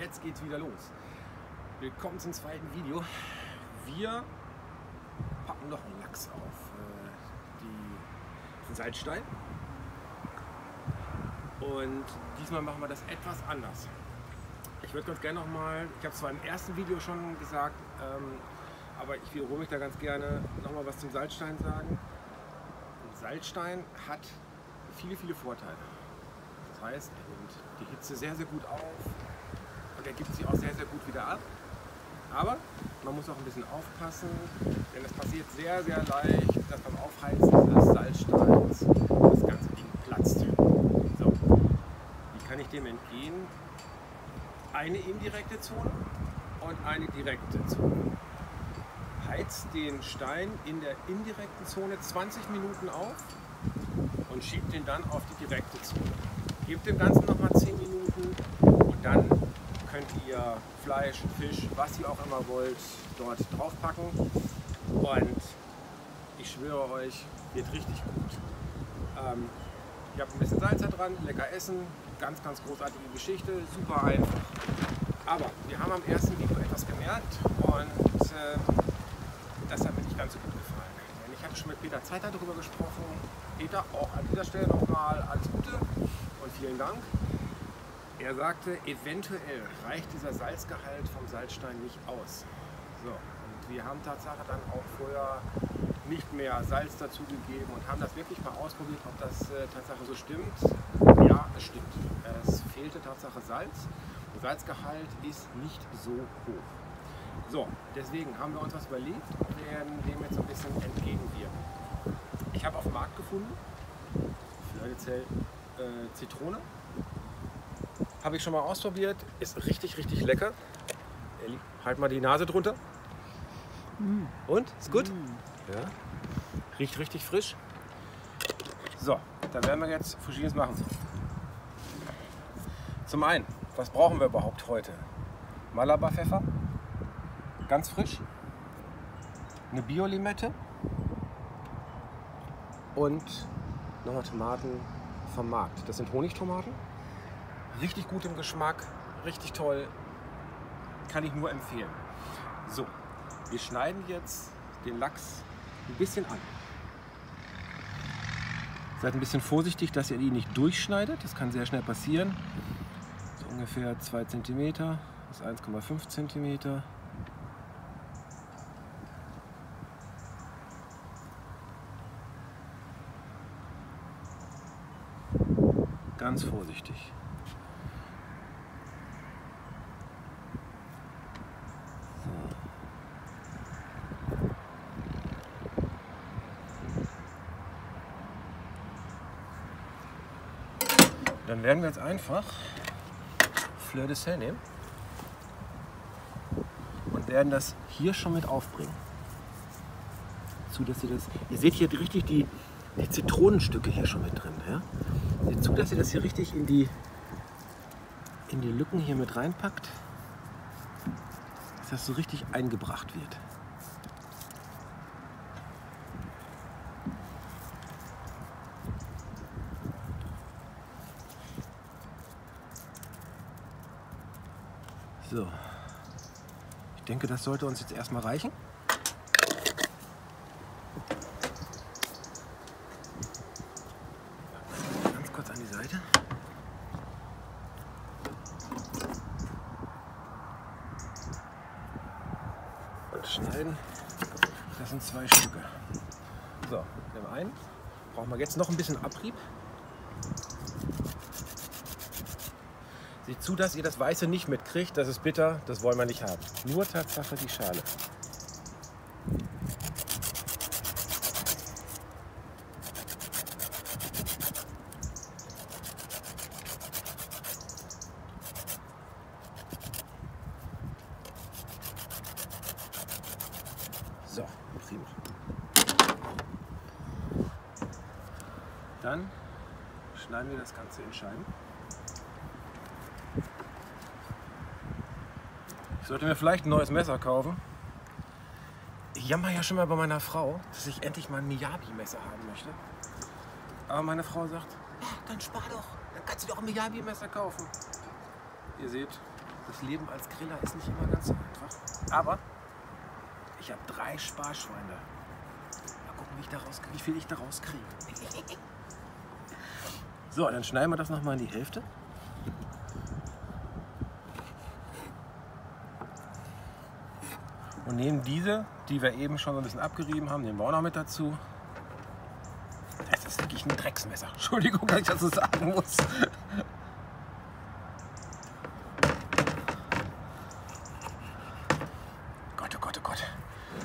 jetzt geht's wieder los. Willkommen zum zweiten Video. Wir packen noch einen Lachs auf äh, die, den Salzstein. Und diesmal machen wir das etwas anders. Ich würde ganz gerne noch mal, ich habe zwar im ersten Video schon gesagt, ähm, aber ich wiederhole mich da ganz gerne noch mal was zum Salzstein sagen. Ein Salzstein hat viele, viele Vorteile. Das heißt, er nimmt die Hitze sehr, sehr gut auf und er gibt sie auch sehr, sehr gut wieder ab. Aber man muss auch ein bisschen aufpassen, denn es passiert sehr, sehr leicht, dass beim Aufheizen des Salzsteins das ganze Ding platzt. So. Wie kann ich dem entgehen? Eine indirekte Zone und eine direkte Zone. Heizt den Stein in der indirekten Zone 20 Minuten auf und schiebt den dann auf die direkte Zone. Gebt dem Ganzen nochmal 10 Minuten und dann könnt ihr Fleisch, Fisch, was ihr auch immer wollt, dort draufpacken. Und ich schwöre euch, wird richtig gut. Ähm, ihr habt ein bisschen Salz da dran, lecker essen, ganz, ganz großartige Geschichte, super einfach. Aber wir haben am ersten Video etwas gemerkt und äh, das hat mir nicht ganz so gut gefallen. Denn ich hatte schon mit Peter Zeiter darüber gesprochen. Peter, auch an dieser Stelle nochmal alles Gute und vielen Dank. Er sagte, eventuell reicht dieser Salzgehalt vom Salzstein nicht aus. So, und wir haben Tatsache dann auch vorher nicht mehr Salz dazugegeben und haben das wirklich mal ausprobiert, ob das äh, Tatsache so stimmt. Ja, es stimmt. Es fehlte Tatsache Salz. Der Salzgehalt ist nicht so hoch. So, deswegen haben wir uns was überlegt und werden dem jetzt ein bisschen entgegenwirken. Ich habe auf dem Markt gefunden, für äh, Zitrone, habe ich schon mal ausprobiert. Ist richtig, richtig lecker. Elli, halt mal die Nase drunter. Mm. Und? Ist gut? Mm. Ja. Riecht richtig frisch. So, dann werden wir jetzt Verschiedenes machen. Zum einen, was brauchen wir überhaupt heute? Malabar-Pfeffer, ganz frisch. Eine Bio-Limette und nochmal Tomaten vom Markt. Das sind Honigtomaten. Richtig gut im Geschmack, richtig toll. Kann ich nur empfehlen. So, wir schneiden jetzt den Lachs ein bisschen an. Seid ein bisschen vorsichtig, dass ihr ihn nicht durchschneidet. Das kann sehr schnell passieren. So ungefähr 2 cm bis 1,5 cm. Ganz vorsichtig. Dann werden wir jetzt einfach Fleur de Sel nehmen und werden das hier schon mit aufbringen. Zu, dass ihr, das, ihr seht hier richtig die, die Zitronenstücke hier schon mit drin. Ja? Seht zu, dass ihr das hier richtig in die, in die Lücken hier mit reinpackt, dass das so richtig eingebracht wird. So. Ich denke, das sollte uns jetzt erstmal reichen. Ganz kurz an die Seite. Und schneiden. Das sind zwei Stücke. So, dem einen brauchen wir jetzt noch ein bisschen Abrieb. Seht zu, dass ihr das Weiße nicht mitkriegt. Das ist bitter, das wollen wir nicht haben. Nur Tatsache die Schale. So, prima. Dann schneiden wir das Ganze in Scheiben. Sollte mir vielleicht ein neues Messer kaufen. Ich jammer ja schon mal bei meiner Frau, dass ich endlich mal ein Miyabi-Messer haben möchte. Aber meine Frau sagt, "Ah, dann spar doch, dann kannst du doch ein Miyabi-Messer kaufen. Ihr seht, Das Leben als Griller ist nicht immer ganz so einfach. Aber ich habe drei Sparschweine. Mal gucken, wie, ich daraus, wie viel ich daraus kriege. So, dann schneiden wir das nochmal in die Hälfte. Und nehmen diese, die wir eben schon so ein bisschen abgerieben haben, nehmen wir auch noch mit dazu. Das ist wirklich ein Drecksmesser. Entschuldigung, dass ich das so sagen muss. Gott, oh Gott, oh Gott.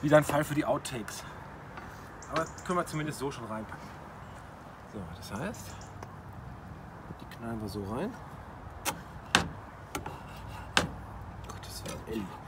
Wieder ein Fall für die Outtakes. Aber können wir zumindest so schon reinpacken. So, das heißt, die knallen wir so rein. Gottes Willen, Elli.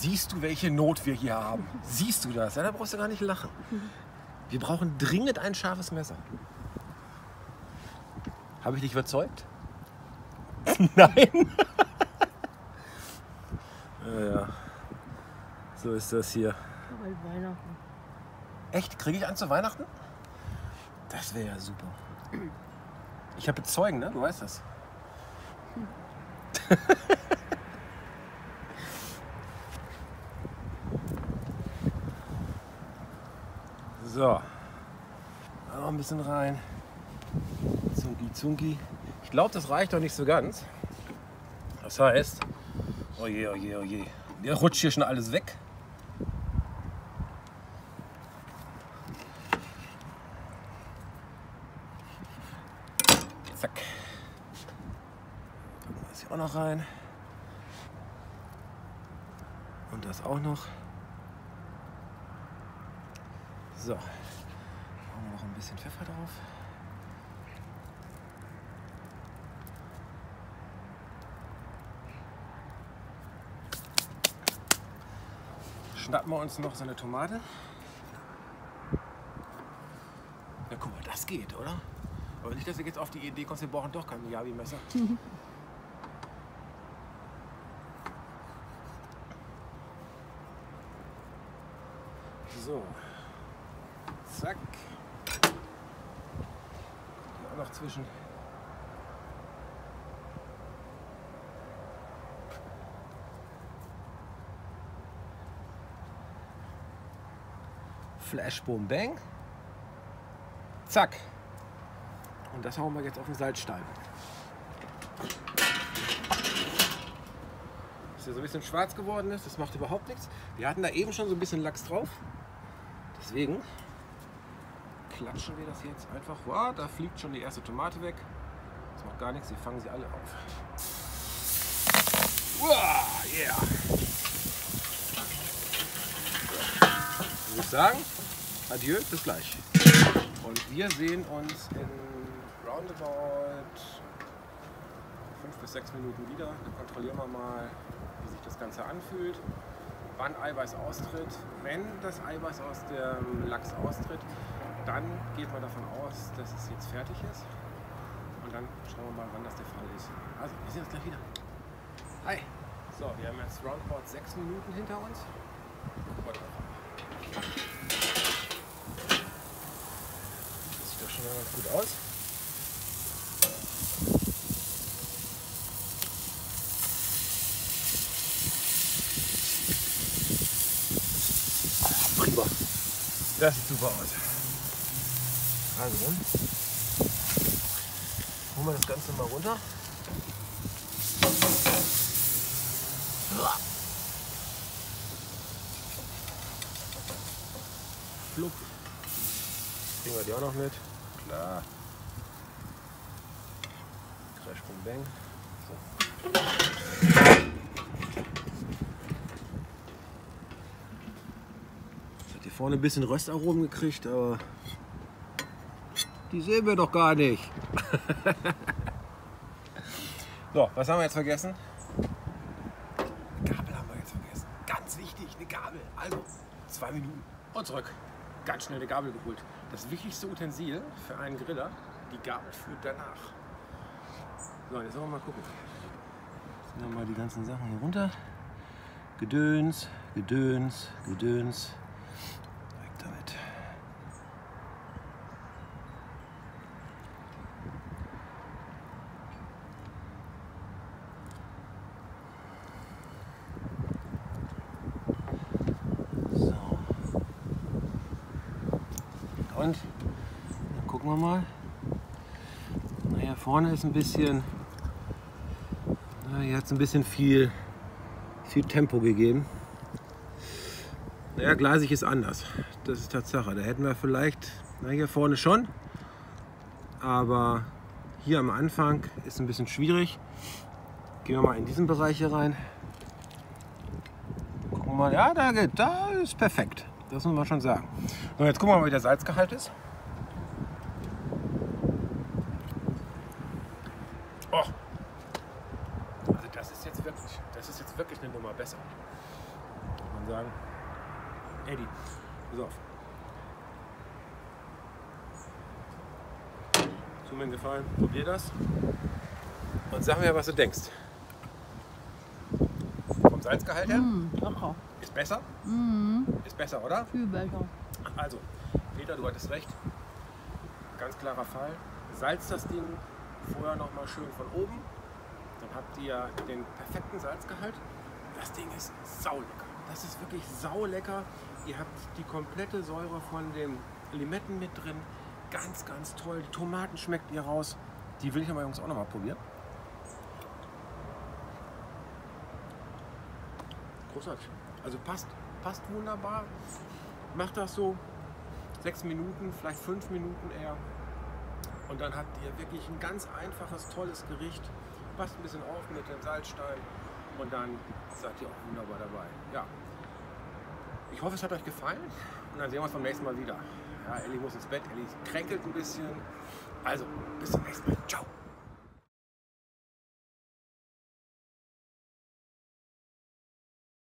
Siehst du, welche Not wir hier haben? Siehst du das? Ja, da brauchst du gar nicht lachen. Wir brauchen dringend ein scharfes Messer. Habe ich dich überzeugt? Nein. ja, ja. So ist das hier. Weihnachten. Echt? Kriege ich einen zu Weihnachten? Das wäre ja super. Ich habe Zeugen, ne? Du weißt das. so. Noch ein bisschen rein. Zunki, zunki. Ich glaube, das reicht doch nicht so ganz. Das heißt, oh je, oh je, oh je. Der rutscht hier schon alles weg. Zack. Das hier auch noch rein. Und das auch noch. So. Machen wir noch ein bisschen Pfeffer drauf. Schnappen wir uns noch so eine Tomate. Ja, guck mal, das geht, oder? Aber nicht, dass du jetzt auf die Idee kommst, wir brauchen doch kein Miyabi-Messer. so. Zack. Hier auch noch zwischen. Flash, Boom, Bang. Zack. Und das hauen wir jetzt auf den Salzstein. Dass der so ein bisschen schwarz geworden ist, das macht überhaupt nichts. Wir hatten da eben schon so ein bisschen Lachs drauf. Deswegen klatschen wir das jetzt einfach. Wow, da fliegt schon die erste Tomate weg. Das macht gar nichts, wir fangen sie alle auf. Wow, yeah. Ich würde sagen, adieu, bis gleich. Und wir sehen uns in roundabout 5 bis 6 Minuten wieder. Dann kontrollieren wir mal, wie sich das Ganze anfühlt, wann Eiweiß austritt. Wenn das Eiweiß aus dem Lachs austritt, dann geht man davon aus, dass es jetzt fertig ist. Und dann schauen wir mal, wann das der Fall ist. Also, wir sehen uns gleich wieder. Hi! So, wir haben jetzt roundabout 6 Minuten hinter uns. Das sieht doch schon mal ganz gut aus. Prima. Das sieht super aus. Also holen wir das Ganze mal runter. Flupp. Kriegen wir die auch noch mit. Klar. Crash, Boom, Bang. So. Jetzt hat hier vorne ein bisschen Röstaromen gekriegt, aber die sehen wir doch gar nicht. so, was haben wir jetzt vergessen? Gabel haben wir jetzt vergessen. Ganz wichtig, eine Gabel. Also, zwei Minuten und zurück. Ganz schnell eine Gabel geholt. Das wichtigste Utensil für einen Griller, die Gabel führt danach. So, jetzt wollen wir mal gucken. Jetzt nehmen wir mal die ganzen Sachen hier runter. Gedöns, Gedöns, Gedöns. Weg damit. Gucken wir mal. Naja, vorne ist ein bisschen, na, hier hat es ein bisschen viel, viel Tempo gegeben. Naja, glasig ist anders. Das ist Tatsache. Da hätten wir vielleicht, na hier vorne schon, aber hier am Anfang ist ein bisschen schwierig. Gehen wir mal in diesen Bereich hier rein. Gucken wir mal, ja, da geht, da ist perfekt. Das muss man schon sagen. So, jetzt gucken wir mal, wie der Salzgehalt ist. Oh. Also das ist jetzt wirklich, das ist jetzt wirklich eine Nummer besser. Kann man sagen. Eddie, pass auf. Tu mir einen Gefallen, probier das und sag mir, was du denkst. Vom Salzgehalt her? Mm. Ist besser? Mm, Ist besser, oder? viel besser. Also, Peter, du hattest recht. Ganz klarer Fall. Salzt das Ding vorher noch mal schön von oben. Dann habt ihr den perfekten Salzgehalt. Das Ding ist saulecker. Das ist wirklich saulecker. Ihr habt die komplette Säure von den Limetten mit drin. Ganz, ganz toll. Die Tomaten schmeckt ihr raus. Die will ich aber Jungs auch noch mal probieren. Großartig. Also passt, passt wunderbar. Macht das so sechs Minuten, vielleicht fünf Minuten eher. Und dann habt ihr wirklich ein ganz einfaches, tolles Gericht. Passt ein bisschen auf mit dem Salzstein und dann seid ihr auch wunderbar dabei. Ja. Ich hoffe, es hat euch gefallen und dann sehen wir uns beim nächsten Mal wieder. Ja, Elli muss ins Bett, Elli kränkelt ein bisschen. Also, bis zum nächsten Mal. Ciao.